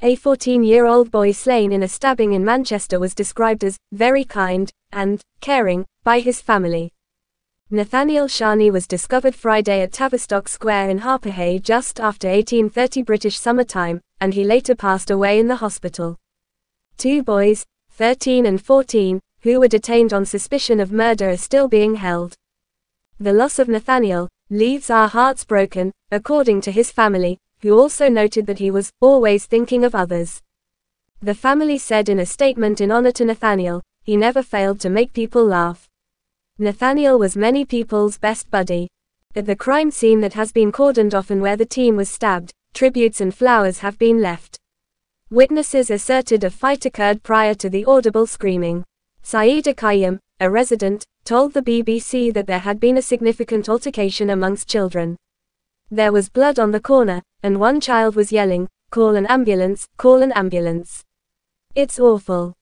A 14-year-old boy slain in a stabbing in Manchester was described as very kind and caring by his family. Nathaniel Shani was discovered Friday at Tavistock Square in Harpurhey just after 1830 British summer time, and he later passed away in the hospital. Two boys, 13 and 14, who were detained on suspicion of murder are still being held. The loss of Nathaniel leaves our hearts broken, according to his family, who also noted that he was always thinking of others. The family said in a statement in honor to Nathaniel, he never failed to make people laugh. Nathaniel was many people's best buddy. At the crime scene that has been cordoned off and where the team was stabbed, tributes and flowers have been left. Witnesses asserted a fight occurred prior to the audible screaming. Saeed Qayyum, a resident, told the BBC that there had been a significant altercation amongst children. There was blood on the corner, and one child was yelling, Call an ambulance, call an ambulance. It's awful.